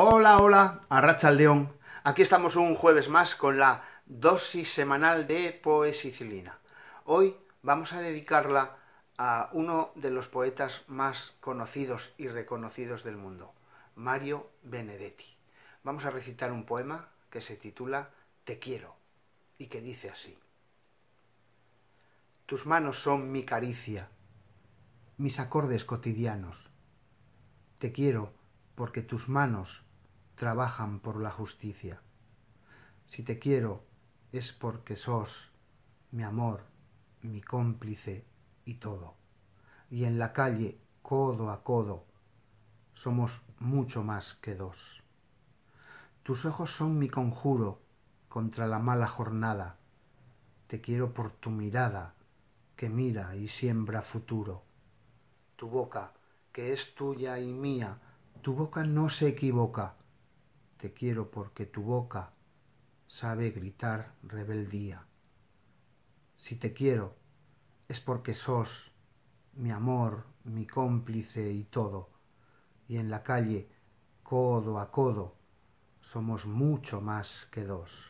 Hola, hola, Arracha León. Aquí estamos un jueves más con la dosis semanal de poesicilina. Hoy vamos a dedicarla a uno de los poetas más conocidos y reconocidos del mundo, Mario Benedetti. Vamos a recitar un poema que se titula Te quiero y que dice así. Tus manos son mi caricia, mis acordes cotidianos. Te quiero porque tus manos trabajan por la justicia. Si te quiero es porque sos mi amor, mi cómplice y todo. Y en la calle, codo a codo, somos mucho más que dos. Tus ojos son mi conjuro contra la mala jornada. Te quiero por tu mirada que mira y siembra futuro. Tu boca, que es tuya y mía, tu boca no se equivoca te quiero porque tu boca sabe gritar rebeldía. Si te quiero es porque sos mi amor, mi cómplice y todo. Y en la calle, codo a codo, somos mucho más que dos.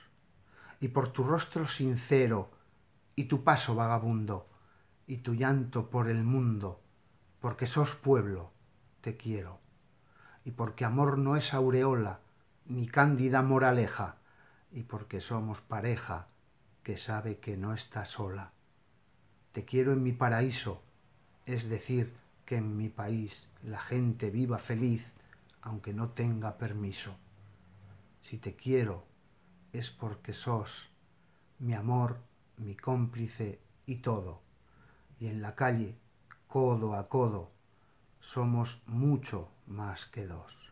Y por tu rostro sincero y tu paso vagabundo y tu llanto por el mundo, porque sos pueblo, te quiero. Y porque amor no es aureola, mi cándida moraleja, y porque somos pareja que sabe que no está sola. Te quiero en mi paraíso, es decir, que en mi país la gente viva feliz, aunque no tenga permiso. Si te quiero, es porque sos mi amor, mi cómplice y todo. Y en la calle, codo a codo, somos mucho más que dos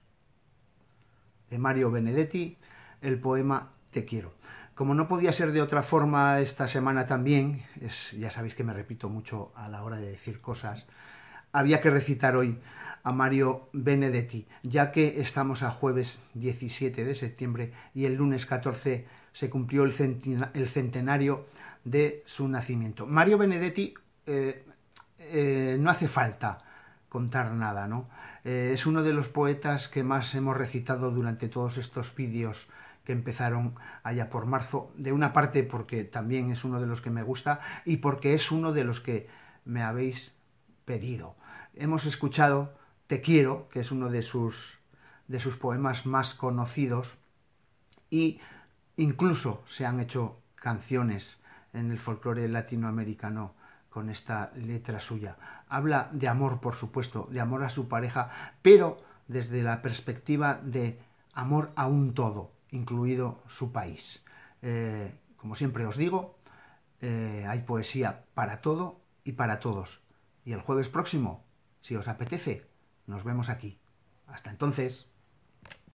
de Mario Benedetti, el poema Te quiero. Como no podía ser de otra forma esta semana también, es, ya sabéis que me repito mucho a la hora de decir cosas, había que recitar hoy a Mario Benedetti, ya que estamos a jueves 17 de septiembre y el lunes 14 se cumplió el, centenario de su nacimiento. Mario Benedetti eh, eh, no hace falta contar nada, ¿no? Eh, es uno de los poetas que más hemos recitado durante todos estos vídeos que empezaron allá por marzo, de una parte porque también es uno de los que me gusta y porque es uno de los que me habéis pedido. Hemos escuchado Te quiero, que es uno de sus, de sus poemas más conocidos, y incluso se han hecho canciones en el folclore latinoamericano con esta letra suya. Habla de amor, por supuesto, de amor a su pareja, pero desde la perspectiva de amor a un todo, incluido su país. Eh, como siempre os digo, eh, hay poesía para todo y para todos. Y el jueves próximo, si os apetece, nos vemos aquí. Hasta entonces.